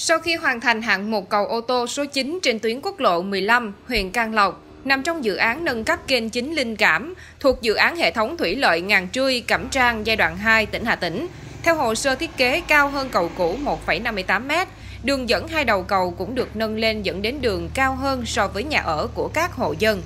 Sau khi hoàn thành hạng mục cầu ô tô số 9 trên tuyến quốc lộ 15, huyện Can Lộc, nằm trong dự án nâng cấp kênh chính Linh Cảm, thuộc dự án hệ thống thủy lợi Ngàn Trươi, Cẩm Trang giai đoạn 2 tỉnh Hà Tĩnh. Theo hồ sơ thiết kế cao hơn cầu cũ 1,58 m, đường dẫn hai đầu cầu cũng được nâng lên dẫn đến đường cao hơn so với nhà ở của các hộ dân.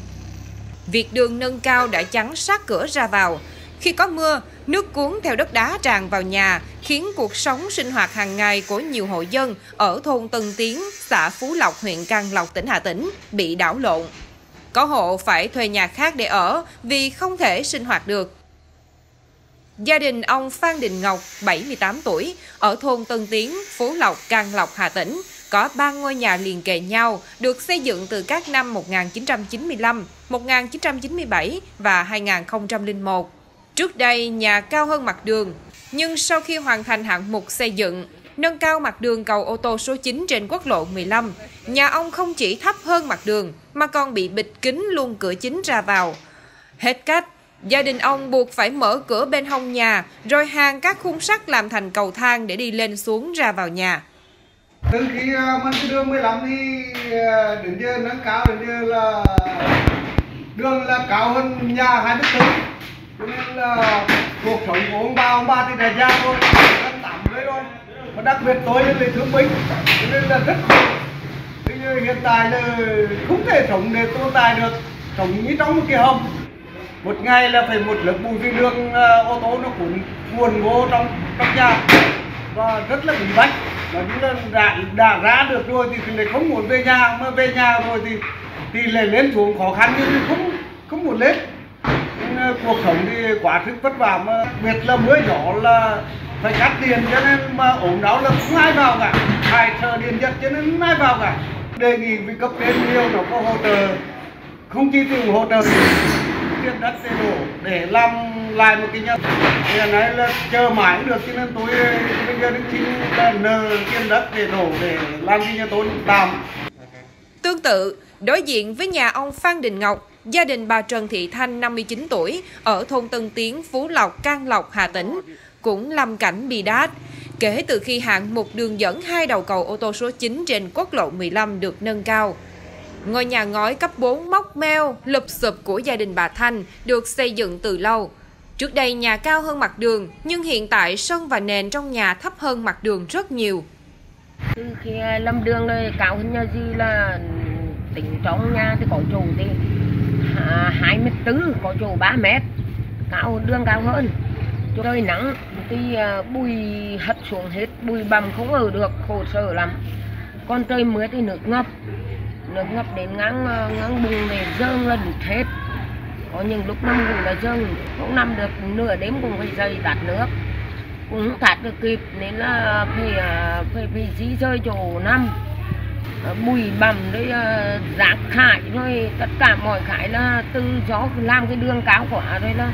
Việc đường nâng cao đã chắn sát cửa ra vào. Khi có mưa, nước cuốn theo đất đá tràn vào nhà, khiến cuộc sống sinh hoạt hàng ngày của nhiều hộ dân ở thôn Tân Tiến, xã Phú Lộc, huyện Can Lộc, tỉnh Hà Tĩnh bị đảo lộn. Có hộ phải thuê nhà khác để ở vì không thể sinh hoạt được. Gia đình ông Phan Đình Ngọc, 78 tuổi, ở thôn Tân Tiến, Phú Lộc, Can Lộc, Hà Tĩnh, có ba ngôi nhà liền kề nhau, được xây dựng từ các năm 1995, 1997 và 2001. Trước đây, nhà cao hơn mặt đường, nhưng sau khi hoàn thành hạng mục xây dựng, nâng cao mặt đường cầu ô tô số 9 trên quốc lộ 15, nhà ông không chỉ thấp hơn mặt đường mà còn bị bịt kính luôn cửa chính ra vào. Hết cách, gia đình ông buộc phải mở cửa bên hông nhà rồi hàng các khung sắt làm thành cầu thang để đi lên xuống ra vào nhà. Từ khi ờ, mình cái đường 15 thì ờ, đến giờ nâng cao đến giờ là đường là cao hơn nhà hai mét tư cho nên là cuộc sống của ông bà ông bà thì đã già thôi tạm mươi thôi và đặc biệt tôi là thương binh. Cho nên là rất bây giờ hiện tại là không thể sống để tồn tại được sống như trong một cái hầm. Một ngày là phải một lớp bụi vì đường uh, à, ô tô nó cũng cuồn vô trong trong nhà. Và rất là bị bách. Và chúng ta đã, đã ra được rồi thì lại không muốn về nhà mà về nhà rồi thì thì lại lên xuống khó khăn nhưng không không muốn lên cuộc sống thì quá sức vất vả mà biệt là mưa gió là phải cắt tiền cho nên mà ổn đau là không ai vào cả. Phải sợ điện giật cho nên không ai vào cả. Đề nghị với cấp trên nhiều nó có hỗ trợ không chi tiền hỗ trợ tiền đất để đổ để làm lại một cái nhà. Hiện nay là chờ mãi cũng được cho nên tôi bây giờ đứng xin là nờ tiền đất để đổ để làm cái nhà tôi tạm. Tương tự, đối diện với nhà ông Phan Đình Ngọc, gia đình bà Trần Thị Thanh 59 tuổi ở thôn Tân Tiến, Phú Lộc, Can Lộc, Hà Tĩnh cũng lâm cảnh bi đát. Kể từ khi hạng mục đường dẫn hai đầu cầu ô tô số 9 trên quốc lộ 15 được nâng cao, Ngôi nhà ngói cấp 4 móc meo, lụp sụp của gia đình bà Thanh được xây dựng từ lâu. Trước đây nhà cao hơn mặt đường, nhưng hiện tại sân và nền trong nhà thấp hơn mặt đường rất nhiều. Từ khi à, lâm đường rồi cao hơn nhà gì là tính trong nhà thì có chủ thì hai mét tứ có chỗ 3 mét. Cao, đường cao hơn. Trời nắng thì à, bụi hất xuống hết, bụi bầm không ở được, khổ sở lắm. Còn trời mưa thì nước ngập. Nước ngập đến ngang à, ngang bùng để dâng lên hết có những lúc năm ngủ là dâng, không nằm được, nửa đêm cũng phải dậy tạt nước. Cũng tạt được kịp, nên là phải à, phải phải di rơi chỗ năm Ờ, bụi bặm đấy ờ, rác thải rồi, tất cả mọi cái là từ gió làm cái đường cao quá rồi là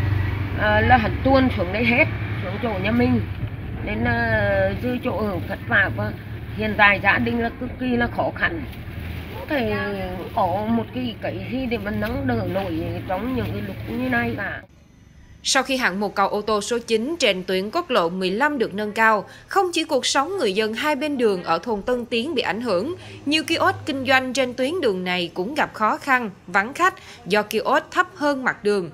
ờ, là hẳn tuôn xuống đấy hết, xuống chỗ nhà mình. Nên là dư chỗ ở vất vả và hiện tại gia đình là cực kỳ là khó khăn. Không thể có một cái cái gì để mà nắng đỡ nổi trong những cái lúc như này cả. Sau khi hạng mục cầu ô tô số 9 trên tuyến quốc lộ 15 được nâng cao, không chỉ cuộc sống người dân hai bên đường ở thôn Tân Tiến bị ảnh hưởng, nhiều kiosk kinh doanh trên tuyến đường này cũng gặp khó khăn, vắng khách do kiosk thấp hơn mặt đường.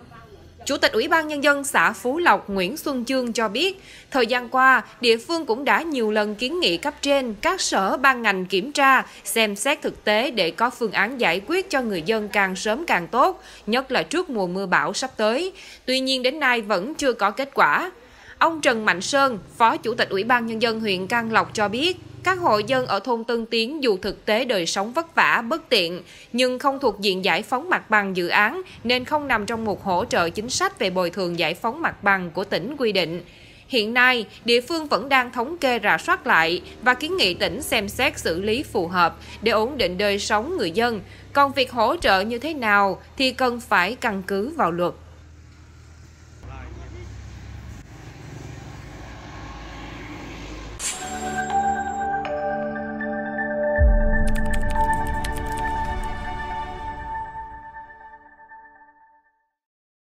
Chủ tịch Ủy ban Nhân dân xã Phú Lộc Nguyễn Xuân Chương cho biết, thời gian qua, địa phương cũng đã nhiều lần kiến nghị cấp trên, các sở ban ngành kiểm tra, xem xét thực tế để có phương án giải quyết cho người dân càng sớm càng tốt, nhất là trước mùa mưa bão sắp tới. Tuy nhiên đến nay vẫn chưa có kết quả. Ông Trần Mạnh Sơn, Phó Chủ tịch Ủy ban Nhân dân huyện Can Lộc cho biết, các hộ dân ở thôn Tân Tiến dù thực tế đời sống vất vả, bất tiện, nhưng không thuộc diện giải phóng mặt bằng dự án nên không nằm trong một hỗ trợ chính sách về bồi thường giải phóng mặt bằng của tỉnh quy định. Hiện nay, địa phương vẫn đang thống kê rà soát lại và kiến nghị tỉnh xem xét xử lý phù hợp để ổn định đời sống người dân. Còn việc hỗ trợ như thế nào thì cần phải căn cứ vào luật.